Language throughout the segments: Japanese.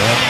Yeah.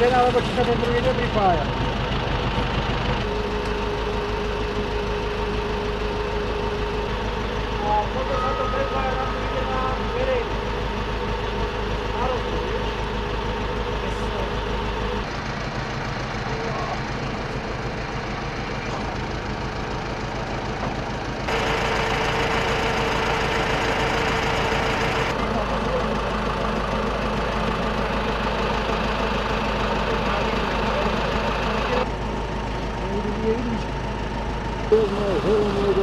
generală vă cităm în privire de aia.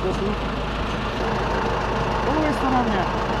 ですねこの上下なんで